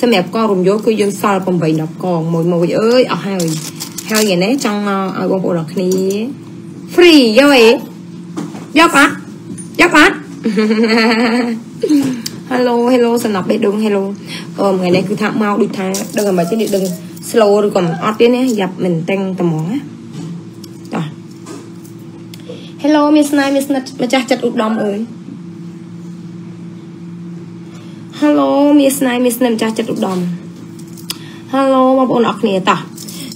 សម្រាប់កងរំយោលគឺយើងសល់8 10កងមួយមួយអើយអស់ហើយហើយយ៉ាងនេះចង់ឲ្យបងប្អូនអរគ្នា free យកអីយកអត់យកអត់ Hello hello សំណប់បេះដូង hello អឺថ្ងៃនេះគឺថាមកដូចថាដឹងអ្មេចទេនេះដឹង slow ឬក៏អត់ទេណាយ៉ាប់មែនតែងត្មងណាតោះ Hello មានស្នេហ៍មានស្និទ្ធម្ចាស់ចិត្តឧត្តមអើយ Hello មានស្នេហ៍មានស្និទ្ធម្ចាស់ចិត្តឧត្តម Hello បងប្អូនអរគ្នាតោះ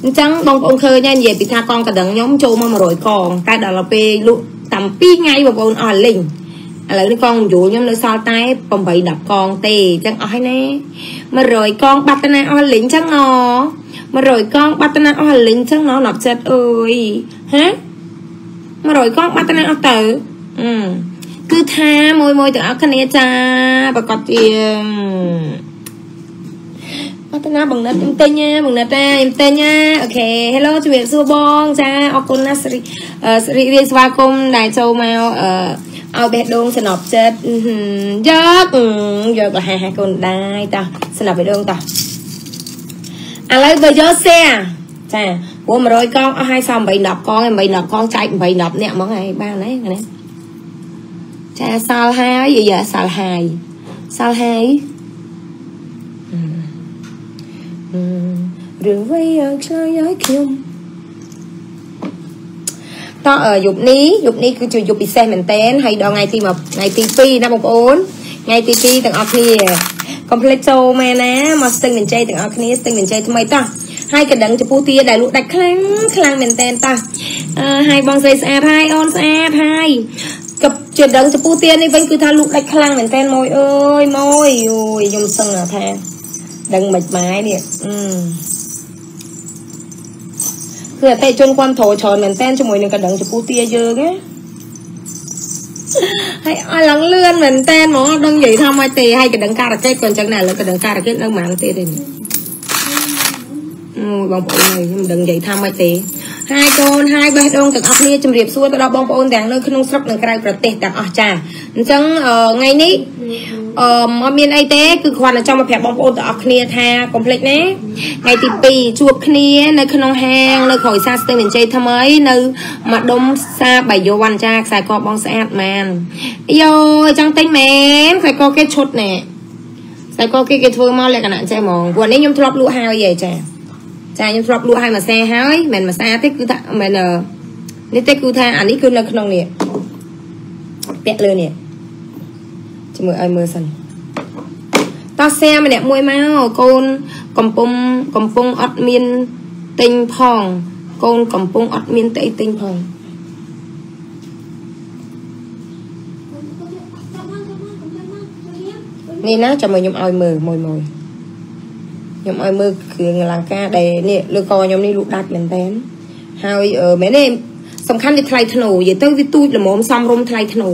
អញ្ចឹងបងប្អូនឃើញហើយនិយាយពីថាកងកដឹងខ្ញុំចូលមក100កងតែដល់ពេលលក់តាំង2ថ្ងៃបងប្អូនអស់លីងឥឡូវនេះកងយូរខ្ញុំនៅសល់តែ8 10កងទេអញ្ចឹងអស់ហើយណា100កងបាត់ទៅណាអស់លីងអញ្ចឹងណ100កងបាត់ទៅណាអស់លីងអញ្ចឹងណណាប់ចិត្តអើយហា100កងបាត់ទៅណាអស់ទៅអឺ គឺថាមួយមួយទាំងអស់គ្នាចាប្រកបជាអត់ណាបងណិតខ្ញុំទិញណាបងណិតណាខ្ញុំទិញណាអូខេ Hello ជំរាបសួរបងចាអរគុណណាស្រីស្រីរៀបស្វាគមន៍ដែលចូលមកអឺឲ្យបេះដូងសំណប់ចិត្តយកយកលហាកូនដែរតោះសំណប់បេះដូងតោះឥឡូវបើយកសែចាព្រោះ100កងអស់ឲ្យសល់8 10កង8 10កងចែក8 10នាក់ហ្មងហើយបានហើយណា ចាសល់ហើយយាយសល់ហើយសល់ហើយរឿងអ្វីយ៉ាងឆ្លើយឲ្យខ្ញុំតោះយប់នេះយប់នេះគឺជាយប់ពិសេសមែនតែនហើយដល់ថ្ងៃទី1ថ្ងៃទី2ណាបងប្អូនថ្ងៃទី2ទាំងអស់គ្នាកុំភ្លេចចូលមែនណាមកស្ទឹងមានជ័យទាំងអស់គ្នាស្ទឹងមានជ័យថ្មីតោះហើយកណ្ដឹងចំពោះទាដែលលក់ដាច់ខ្លាំងខ្លាំងមែនតែនតោះអឺហើយបងស្រីស្អាតហើយអូនស្អាតហើយ ក៏ជាដឹងចំពោះទានេះវិញគឺថាលក់ដាច់ខ្លាំងមែនតែនម៉ួយអើយម៉ួយយូយខ្ញុំសឹងថាដឹងមិនម៉ែនេះអឺគឺអតិជនគ្រប់ត្រូលច្រើនមែនតែនជាមួយនឹងកណ្ដឹងចំពោះទាយើងណាហើយឲ្យឡើងលឿនមែនតែនហ្មងដឹងនិយាយថាម៉េចទេហើយកណ្ដឹងការ៉ាកេតក៏អញ្ចឹងដែរលើកណ្ដឹងការ៉ាកេតនៅម៉ានទៀតទេអូបងប្អូនហើយខ្ញុំមិនដឹងនិយាយថាម៉េចទេ ហើយកូនហើយបេះដូងទាំងអស់គ្នាជម្រាបសួរទៅដល់បងប្អូនទាំងនៅក្នុងស្រុកនិងក្រៅប្រទេសទាំងអស់ចាអញ្ចឹងថ្ងៃនេះអឺមកមានអីទេគឺគ្រាន់តែចង់មកប្រាប់បងប្អូនទាំងអស់គ្នាថាកុំភ្លេចណាថ្ងៃទី2ជួបគ្នានៅក្នុងហាងនៅក្រោយសាស្ទឹងមានជ័យថ្មីនៅម្ដុំសាបាយ័នចាខ្សែកបងស្អាតមែនយោចង់ទិញមែនខ្សែកគេឈុតណែខ្សែកគេគេធ្វើមកលក្ខណៈចេះហ្មងព្រោះនេះខ្ញុំធ្លាប់លក់ហើយឯងចា ចាខ្ញុំធ្លាប់លក់ឲ្យមួយសាហើយមិនមួយសាទេគឺថាមិននេះទេគឺថាអានេះគឺនៅក្នុងនេះពាក់លើនេះជាមួយឲ្យមើលសិនតោះសាម្នាក់មួយមកកូនកំពុងកំពុងអត់មានទិញផង កូនកំពុងអត់មានតែទិញផងនេះណាចាំមើលខ្ញុំឲ្យមើលមួយមួយ ខ្ញុំឲ្យមើលគ្រឿងអលង្ការដែលនេះលើកខ្ញុំនេះលក់ដាច់មែនតើហើយមែនទេសំខាន់វាថ្លៃធ្នូនិយាយទៅវាទូចល្មមសំរុំថ្លៃធ្នូ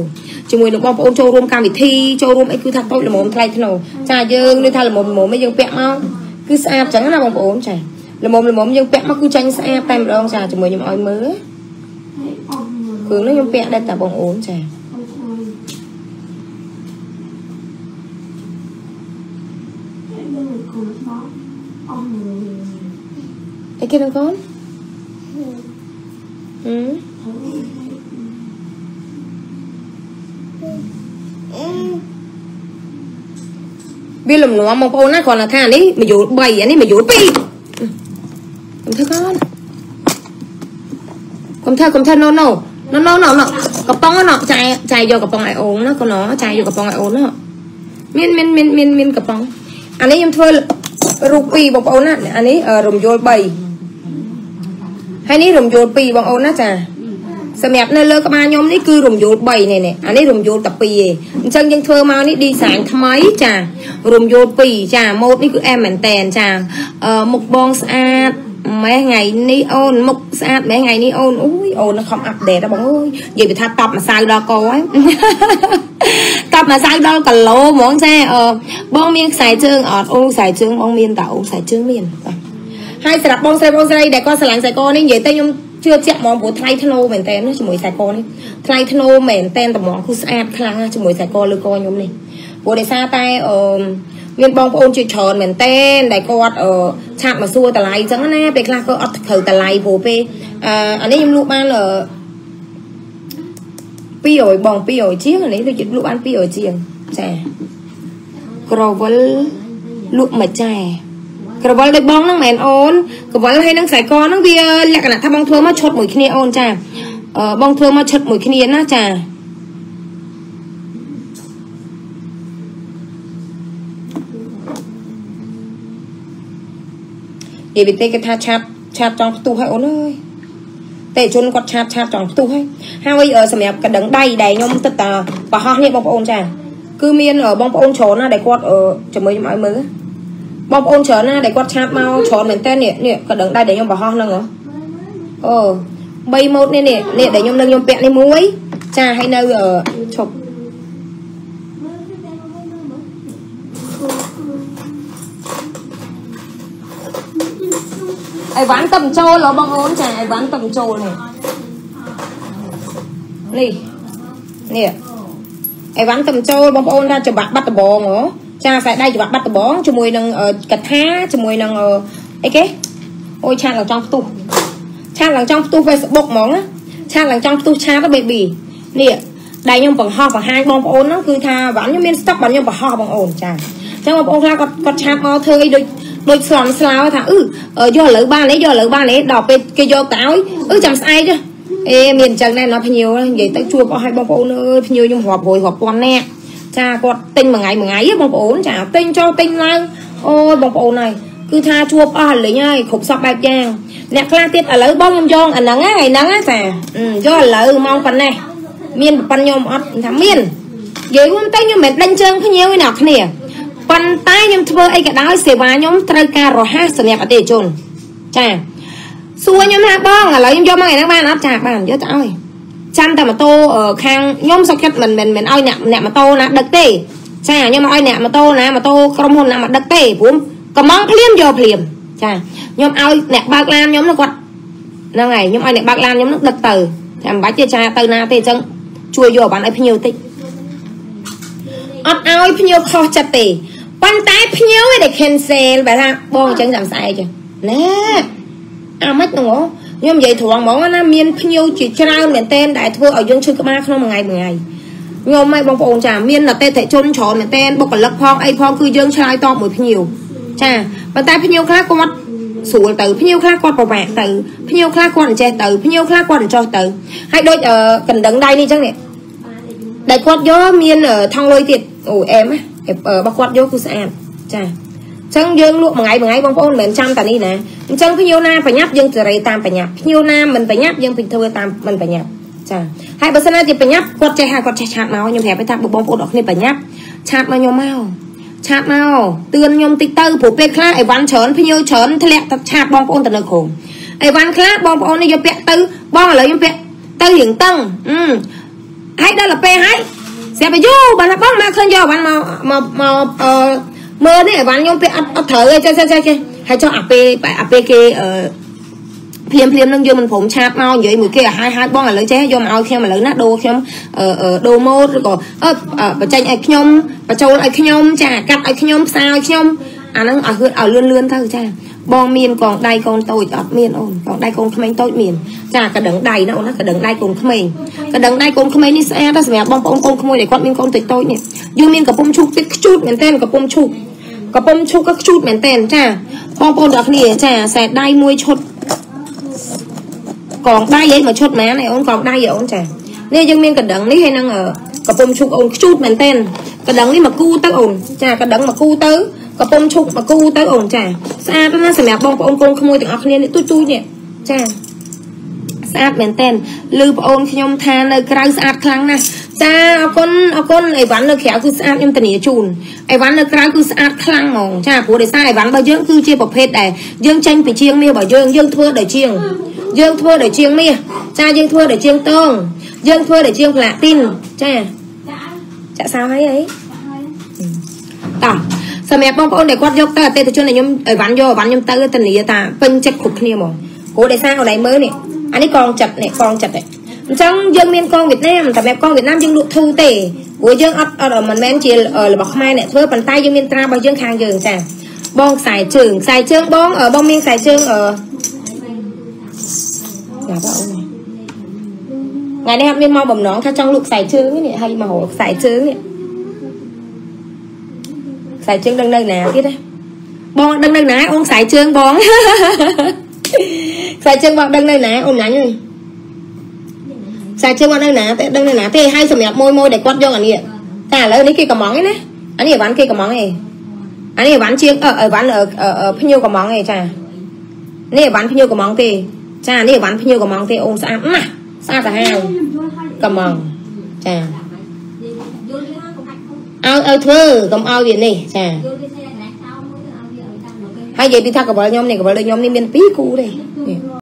ជាមួយនឹងបងប្អូនចូលរួមកម្មវិធីចូលរួមអីគឺថាតូចល្មមថ្លៃធ្នូចាយើងនេះថាល្មមល្មមយើងពាក់មកគឺស្អាតចឹងណាបងប្អូនចាល្មមល្មមយើងពាក់មកគឺចាញ់ស្អាតតែម្ដងចាជាមួយខ្ញុំឲ្យមើលគ្រឿងនេះខ្ញុំពាក់ដែរតាបងប្អូនចា អីគេនឹងកូនហឹមវាលំនាំបងប្អូនណាគ្រាន់តែថានេះមួយយូល3អានេះមួយយូល2កុំធ្វើកូនកុំធ្វើកុំធ្វើ no no no no no no កំប៉ុងណោចាយចាយយកកំប៉ុងឲ្យ អូនណាកូនណោចាយយកកំប៉ុងឲ្យអូនណាមានមានមានមានមានកំប៉ុងអានេះខ្ញុំធ្វើរូប2បងប្អូនណាអានេះរំយល់3ហើយនេះរំយល់2បងប្អូនណាចាសម្រាប់នៅលើក្បាលខ្ញុំនេះគឺរំយល់3នេះនេះអានេះរំយល់តែ2ឯងអញ្ចឹងយើងធ្វើមកនេះ design ថ្មីចារំយល់2ចាម៉ូតនេះគឺអែមមែនតែនចាអឺមុខបងស្អាត ម៉ែថ្ងៃនេះអូនមុខស្អាតម៉ែថ្ងៃនេះអូនអូយអូនខំអាប់ដេតបងអើយនិយាយពីថាតបម្សៅដល់កហើយតបម្សៅដល់គីឡូហ្មងចាអឺបងមានខ្សែជើងអត់អូខ្សែជើងបងមានតើអូខ្សែជើងមានហើយសម្រាប់បងស្រីបងស្រីដែលគាត់ស្រឡាញ់ខ្សែកនេះនិយាយទៅខ្ញុំជឿជាក់ហ្មងព្រោះថ្លៃធ្នូមែនតើជាមួយខ្សែកនេះថ្លៃធ្នូមែនតែតម្ងគឺស្អាតខ្លាំងជាមួយខ្សែកលើកខ្ញុំនេះព្រោះដោយសារតែអឺ មានបងប្អូនជាច្រើនមែនតើដែលគាត់អឺឆាតមកសួរតម្លៃអញ្ចឹងណាពេលខ្លះក៏អត់ត្រូវតម្លៃព្រោះពេលអឺអានេះខ្ញុំលក់បានអឺ200បង200ជាងអានេះដូចលក់បាន200ជាងចាក្រវិលលក់មួយចែក្រវិលដូចបងហ្នឹងមែនអូនក្រវិលហើយនឹងខ្សែកហ្នឹងវាលក្ខណៈថាបងធ្វើមកឈុតមួយគ្នាអូនចាអឺបងធ្វើមកឈុតមួយគ្នាណាចា និយាយវិទេគេថាឆាតឆាតចង់ផ្ទុះហើយអូនអើយតេជនគាត់ឆាតឆាតចង់ផ្ទុះហើយហើយសម្រាប់កណ្ដឹងដៃដែលខ្ញុំទឹកតាបរហោះនេះបងប្អូនចាគឺមានបងប្អូនច្រើនណាដែលគាត់ជាមួយខ្ញុំឲ្យមើលបងប្អូនច្រើនណាដែលគាត់ឆាតមកច្រើនមែនតើនេះនេះកណ្ដឹងដៃដែលខ្ញុំបរហោះហ្នឹងអូ3ម៉ូតនេះនេះនេះដែលខ្ញុំនឹងខ្ញុំពាក់នេះមួយចាហើយនៅឈប់ អីវ៉ាន់ទៅចូលហ៎បងអូនចាអីវ៉ាន់ទៅចូលនេះនេះនេះអីវ៉ាន់ទៅចូលបងប្អូនថាច្បាក់បាត់ដបងហ៎ចាខ្សែដៃច្បាក់បាត់ដបងជាមួយនឹងកថាជាមួយនឹងអីគេអូយឆាតឡើងចង់ផ្ទុះឆាតឡើងចង់ផ្ទុះ Facebook ហ្មងណាឆាតឡើងចង់ផ្ទុះឆាត baby នេះដែលខ្ញុំបង្ហោះបង្ហាញបងប្អូនហ្នឹងគឺថាវ៉ាន់ខ្ញុំមាន stock បាទខ្ញុំបង្ហោះបងប្អូនចាអញ្ចឹងបងប្អូនខ្លះគាត់គាត់ឆាតមកធ្វើអីដូច ដូចស្លន់ស្លោថាអឺយកឥឡូវបានទេយកឥឡូវបានទេដល់ពេលគេយកទៅឲ្យអឺចាំស្អែកអេមានអញ្ចឹងដែរណាភ្ញៀវនិយាយទៅជួបអស់ឲ្យបងប្អូនអើយភ្ញៀវខ្ញុំរាប់រយរាប់ពាន់នាក់ចាគាត់ទិញមួយថ្ងៃមួយថ្ងៃបងប្អូនចាទិញចូលទិញឡើងអូយបងប្អូនហើយគឺថាជួបអស់លេងហើយគ្រប់សពបែបយ៉ាងអ្នកខ្លះទៀតឥឡូវបងខ្ញុំយកអាហ្នឹងថ្ងៃហ្នឹងចាយកឥឡូវមកប៉ុណ្ណេះមានប៉ុណ្ណខ្ញុំអត់ថាមាននិយាយខ្ញុំទៅខ្ញុំមិនដេញជើងភ្ញៀវឯណាគ្នា ប៉ុន្តែខ្ញុំធ្វើអីក៏ដោយសេវាខ្ញុំត្រូវការរហ័សសម្រាប់អតិថិជនចាសួរខ្ញុំថាបងឥឡូវខ្ញុំយកមកឯហ្នឹងបានអត់ចាបានយកទៅឲ្យចាំតែម៉ូតូខាងខ្ញុំសុខចិត្តមិនមិនមិនឲ្យអ្នកអ្នកម៉ូតូណាដឹកទេចាខ្ញុំមកឲ្យអ្នកម៉ូតូណាម៉ូតូក្រុមហ៊ុនណាមកដឹកទេព្រោះកំងភ្លាមយកភ្លាមចាខ្ញុំឲ្យអ្នកបើកឡានខ្ញុំនោះគាត់ហ្នឹងហើយខ្ញុំឲ្យអ្នកបើកឡានខ្ញុំនោះដឹកទៅតែមិនបាច់ទេចាទៅណាទេអញ្ចឹងជួយយកបានឲ្យភ្ញៀវតិចអត់ឲ្យភ្ញៀវខុសចិត្តទេប៉ុន្តែភ្ញៀវឯដែល cancel បែរថាបងអញ្ចឹងចាំស្អែកណែអាម៉េចហ្នឹងខ្ញុំនិយាយត្រង់ហ្មងណាមានភ្ញៀវជាច្រើនមែនទែនដែលធ្វើឲ្យយើងឈឺក្បាលក្នុងមួយថ្ងៃមួយថ្ងៃខ្ញុំហើយបងប្អូនចាមានអតិថិជនច្រើនមែនទែនបុគ្គលិកផងអីផងគឺយើងឆ្លើយតបមួយភ្ញៀវចាប៉ុន្តែភ្ញៀវខ្លះគាត់ស្រួលទៅភ្ញៀវខ្លះគាត់ប្រវាក់ទៅភ្ញៀវខ្លះគាត់អញ្ចេះទៅភ្ញៀវខ្លះគាត់អញ្ចោះទៅហើយដូចកណ្ដឹងដៃនេះអញ្ចឹងនេះដែលគាត់យកមានថងលុយទៀតអូអែម របស់គាត់យកគឺស្អាតចាអញ្ចឹងយើងលក់មួយថ្ងៃមួយថ្ងៃបងប្អូនមិនមែនចាំតែនេះណាអញ្ចឹងភ្ញៀវណាប្រញាប់យើងសេរីតាមប្រញាប់ភ្ញៀវណាមិនប្រញាប់យើងពេញធ្វើតាមមិនប្រញាប់ចាហើយបើសិនណាជាប្រញាប់គាត់ចេះហើយគាត់ចេះឆាតមកខ្ញុំប្រាប់ថាបងប្អូនអរគ្នាប្រញាប់ឆាតមកខ្ញុំមកឆាតមកទឿនខ្ញុំតិចទៅព្រោះពេលខ្លះអីវ៉ាន់ច្រើនភ្ញៀវច្រើនធ្លាក់ទៅឆាតបងប្អូនទៅនៅក្រុមអីវ៉ាន់ខ្លះបងប្អូននេះយកពាក់ទៅបងឥឡូវខ្ញុំពាក់ទៅរៀងតឹងអឺហើយដល់ទៅពេលហើយ ស្រាប់តែយូបានបងមកឃើញយកអីវ៉ាន់មកមកមកអឺមើលនេះអីវ៉ាន់ខ្ញុំពាក់អត់អត់ត្រូវទេចេះចេះចេះហើយចុះអាពេលអាពេលគេអឺភ្លាមភ្លាមនឹងយើងមិនព្រមឆាតមកនិយាយមួយគេឲ្យហើយហើយបងឥឡូវចេះយកមកឲ្យខ្ញុំឥឡូវណាដូរខ្ញុំដូរម៉ូតឬក៏អឺបញ្ចេញឲ្យខ្ញុំបញ្ចូលឲ្យខ្ញុំចាកាត់ឲ្យខ្ញុំផ្សាឲ្យខ្ញុំអាហ្នឹងឲ្យហឿនឲ្យលឿនលឿនទៅចា បងមានកងដៃកូនតូចអត់មានអូនកងដៃកូនក្មេងតូចមានចាកដឹងដៃណាអូនណាកដឹងដៃកូនក្មេងកដឹងដៃកូនក្មេងនេះស្អាតតែសម្រាប់បងប្អូនកូនក្មួយដែលគាត់មានកូនតូចតូចនេះយើងមានកំពុំឈូកទឹកខ្ជូតមែនតើកំពុំឈូកកំពុំឈូកក៏ខ្ជូតមែនតើចាបងប្អូនទាំងគ្នាចាខ្សែដៃមួយឈុតកងដៃឯងមកឈុតម៉ានឯអូនកងដៃឯអូនចានេះយើងមានកណ្ដឹងនេះហើយនឹង កំពុំឈូកអូនខ្ជូតមែនតើកណ្ដឹងនេះមកគូទៅអូនចាកណ្ដឹងមកគូទៅកំពុំឈុកមកគូទៅអូនចាស្អាតណាស់សម្រាប់បងប្អូនកូនក្មួយទាំងអស់គ្នានេះទូចទូចនេះចាស្អាតមែនតើឮបងអូនខ្ញុំថានៅក្រៅស្អាតខ្លាំងណាស់ចាអរគុណអរគុណអីវ៉ាន់នៅក្រៅគឺស្អាតខ្ញុំធានាជូនអីវ៉ាន់នៅក្រៅគឺស្អាតខ្លាំងហ្មងចាព្រោះដោយសារអីវ៉ាន់របស់យើងគឺជាប្រភេទដែលយើងចេញពីជាងមាសរបស់យើងយើងធ្វើដោយជាងយើងធ្វើដោយជាងមាសចាយើងធ្វើដោយជាងតង យើងធ្វើដោយជាងផ្លាទីនចាចាក់សៅហើយអីតោះសម្រាប់បងប្អូនដែលគាត់យកទៅអតិថិជនដែលខ្ញុំអីវ៉ាន់យកអីវ៉ាន់ខ្ញុំទៅធានាថាពេញចិត្តគ្រប់គ្នាហ្មងព្រោះដោយសារអូនឯងមើលនេះអានេះកងចិត្តនេះកងចិត្តនេះអញ្ចឹងយើងមានកងវៀតណាមសម្រាប់កងវៀតណាមយើងលក់ធូរទេព្រោះយើងអត់អត់មិនមែនជារបស់ខ្មែរអ្នកធ្វើប៉ុន្តែយើងមានត្រារបស់យើងខាងយើងចាបងខ្សែជើងខ្សែជើងបងបងមានខ្សែជើងអឺចាបង ថ្ងៃនេះអត់មានមកបំណងថាចង់លក់ខ្សែជើងនេះហើយមករកខ្សែជើងនេះខ្សែជើងដឹងនៅណាទៀតណាបងដឹងនៅណាអូនខ្សែជើងបងខ្សែជើងបងដឹងនៅណាអូនញ៉ាញ់អើយខ្សែជើងបងនៅណាតែដឹងនៅណាទេហើយសម្រាប់មួយមួយដែលគាត់យកអានេះតែឥឡូវនេះគេកំងឯណាអានេះអីវ៉ាន់គេកំងឯអានេះអីវ៉ាន់ជាងអឺអីវ៉ាន់ភ្ញៀវកំងឯចានេះអីវ៉ាន់ភ្ញៀវកំងទេចានេះអីវ៉ាន់ភ្ញៀវកំងទេអូនស្អាតណាស់ ស្អាតទៅហើយកំងចាឲ្យឲ្យធ្វើកុំឲ្យវានេះចាហើយនិយាយពីថាកបលខ្ញុំនេះកបលដូចខ្ញុំនេះមាន2គូទេ